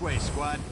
Way, squad.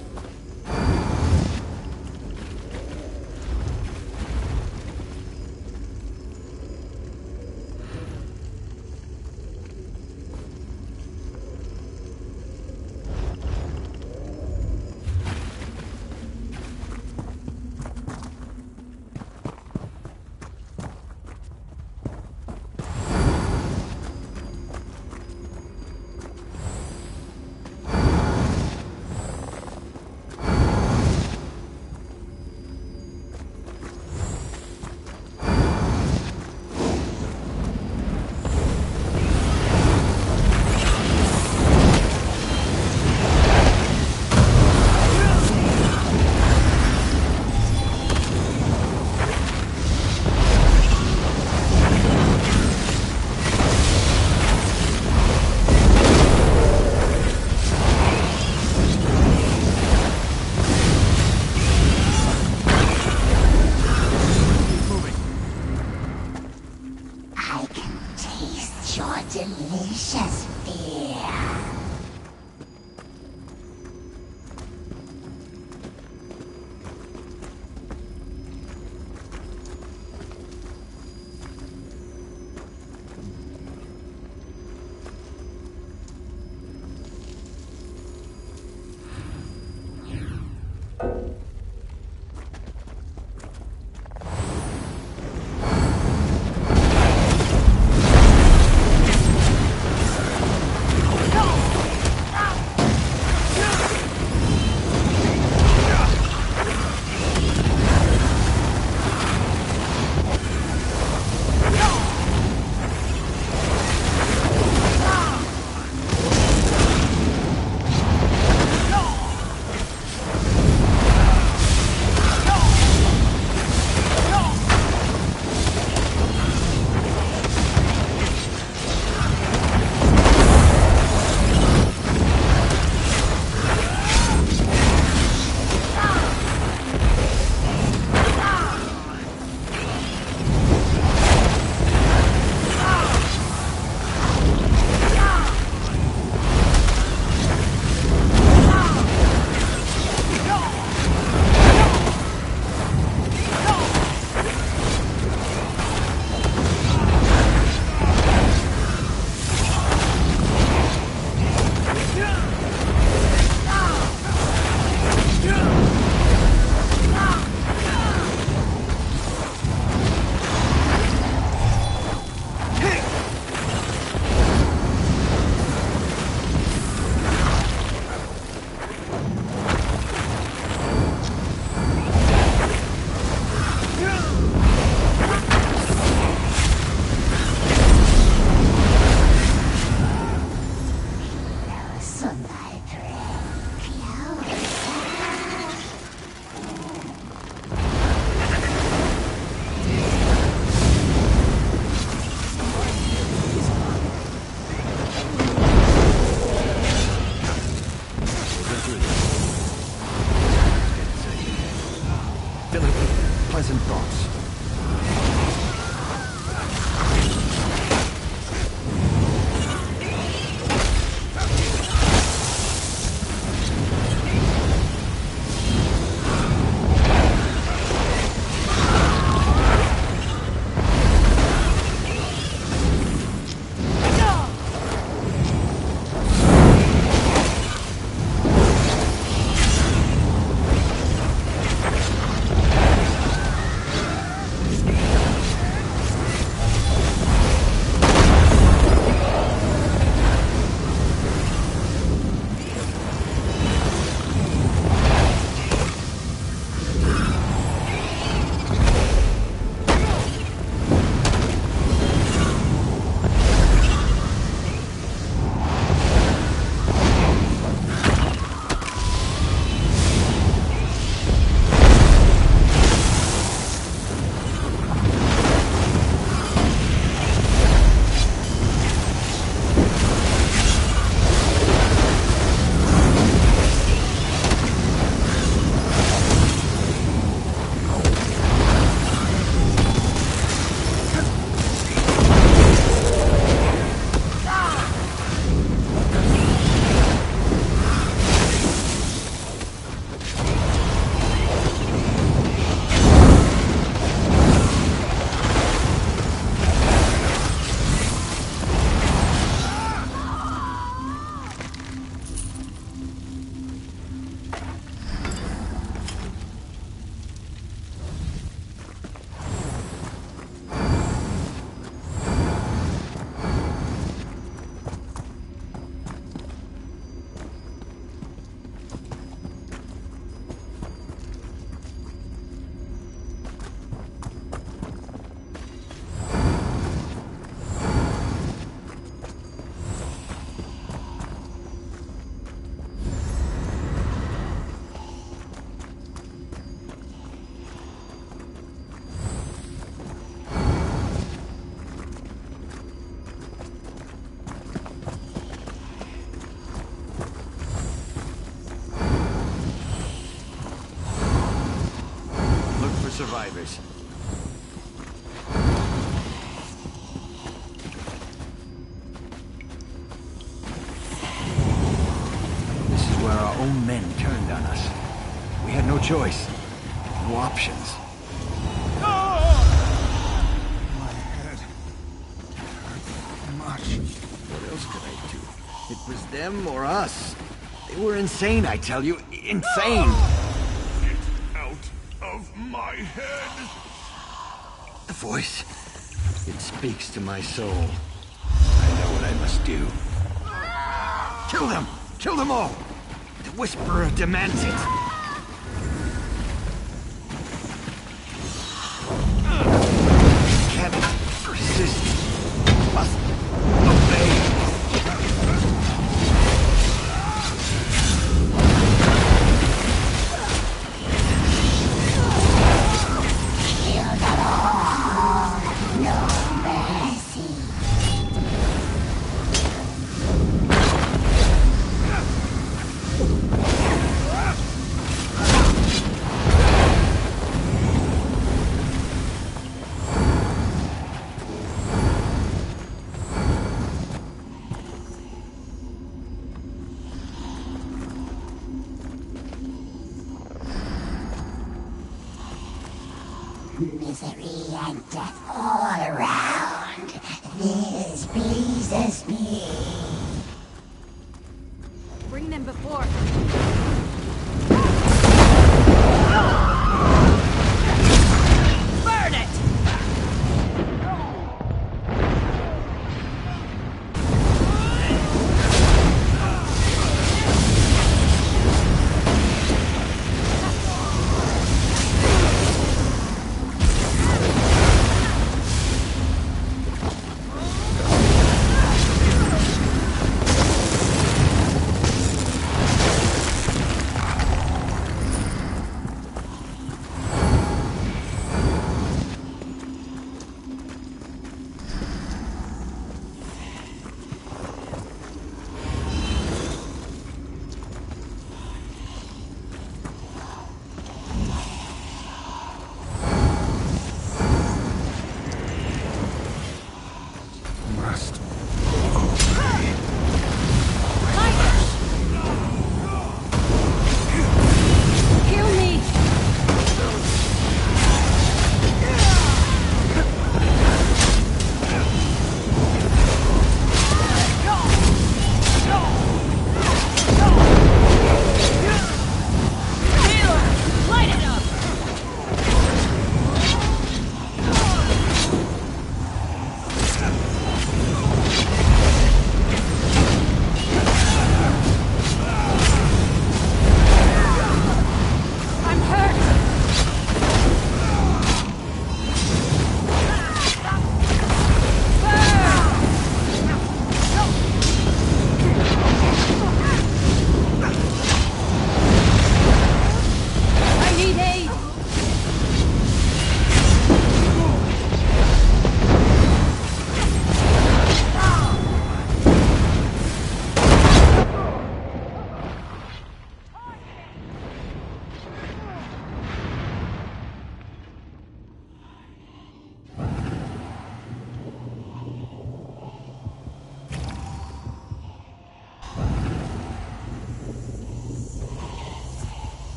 Where our own men turned on us. We had no choice. No options. My head hurts much. What else could I do? It was them or us. They were insane, I tell you. Insane! Get out of my head! The voice. It speaks to my soul. I know what I must do. Kill them! Kill them all! Whisperer demands it!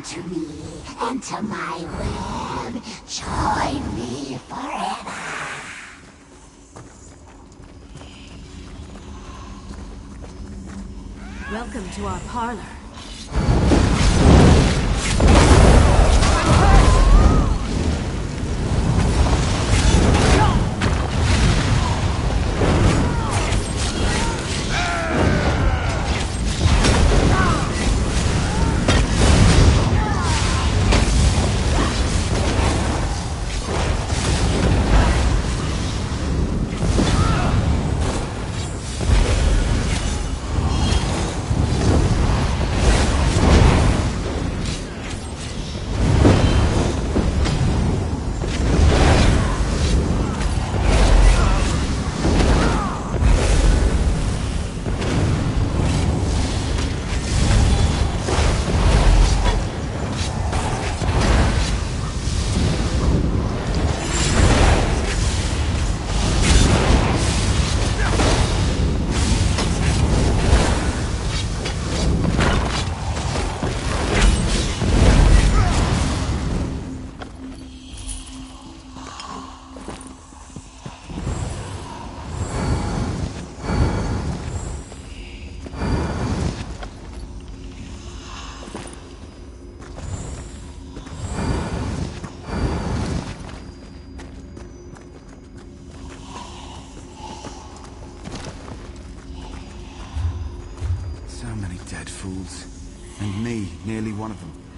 To me, and to my web, join me forever. Welcome to our parlor. me nearly one of them.